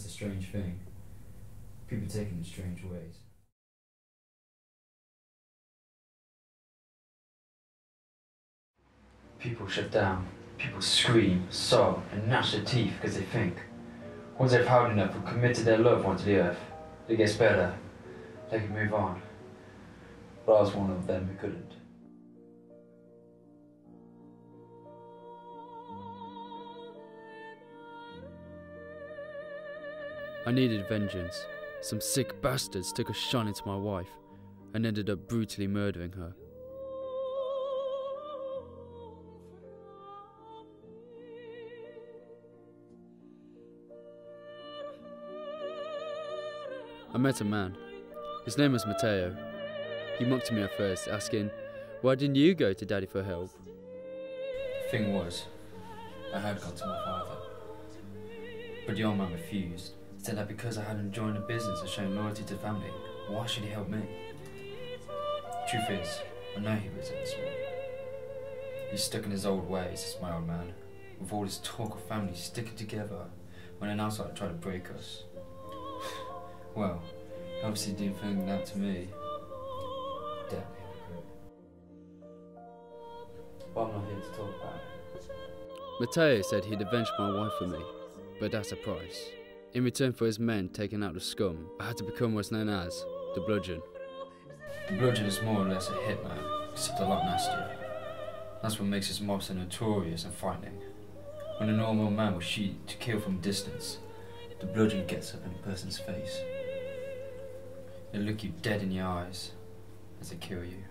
is a strange thing. People take it in strange ways. People shut down. People scream, sob, and gnash their teeth because they think. Once they've howled enough and committed their loved one to the earth, it gets better. They can move on. But I was one of them who couldn't. I needed vengeance. Some sick bastards took a shine into my wife and ended up brutally murdering her. I met a man. His name was Matteo. He mocked me at first, asking, Why didn't you go to Daddy for help? The thing was, I had gone to my father. But old man refused, said that because I hadn't joined the business and shown loyalty to family, why should he help me? Truth is, I know he resents me. He's stuck in his old ways, this my old man, with all his talk of family sticking together when an outsider tried to break us. well, he obviously didn't think that to me. Damn hypocrite. But I'm not here to talk about it. Matteo said he'd avenge my wife for me, but at a price. In return for his men taking out the scum, I had to become what's known as the bludgeon. The bludgeon is more or less a hitman, except a lot nastier. That's what makes his mob so notorious and frightening. When a normal man will shoot to kill from distance, the bludgeon gets up in a person's face. They look you dead in the eyes as they kill you.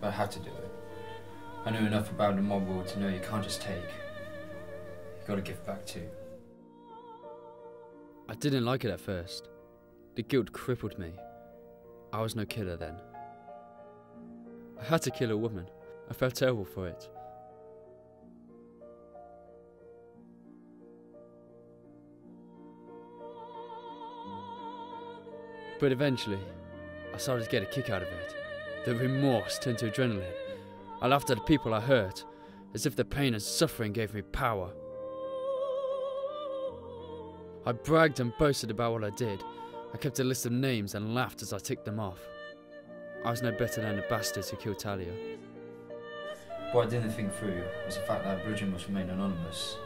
But I had to do it. I knew enough about the mob world to know you can't just take. You gotta give back too. I didn't like it at first. The guilt crippled me. I was no killer then. I had to kill a woman. I felt terrible for it. But eventually, I started to get a kick out of it. The remorse turned to adrenaline. I laughed at the people I hurt, as if the pain and suffering gave me power. I bragged and boasted about what I did. I kept a list of names and laughed as I ticked them off. I was no better than the bastards who killed Talia. What I didn't think through was the fact that Bludgeon must remain anonymous,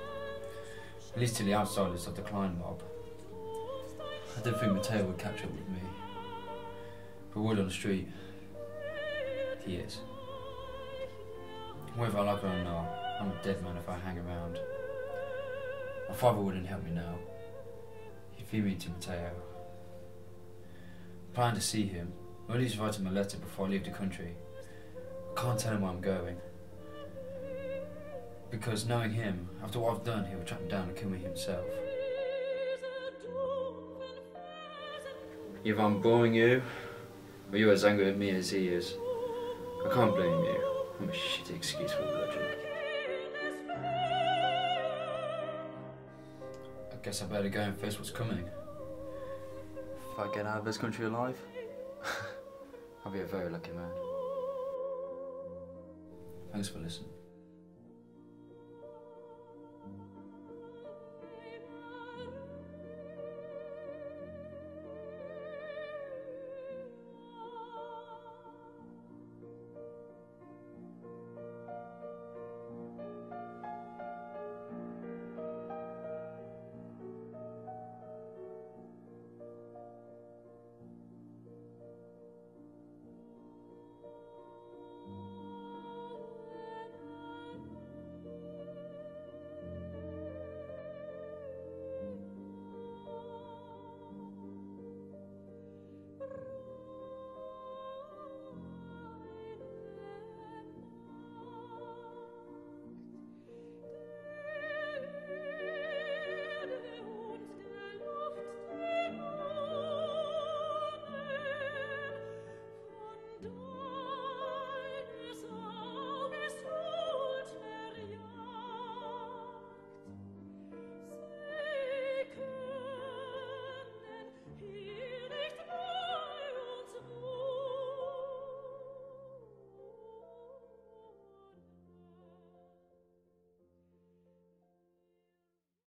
at least to the outsiders of the Klein mob. I didn't think Matteo would catch up with me, but word on the street, he is. Whether I like it or not, I'm a dead man if I hang around. My father wouldn't help me now. He'd feed me to Matteo. I plan to see him, or at least write him a letter before I leave the country. I can't tell him where I'm going. Because knowing him, after what I've done, he will track me down and kill me himself. Either I'm boring you, or you're as angry at me as he is. I can't blame you. I'm a shitty excuse for bludgeon. Guess I better go and face what's coming. If I get out of this country alive, I'll be a very lucky man. Thanks for listening.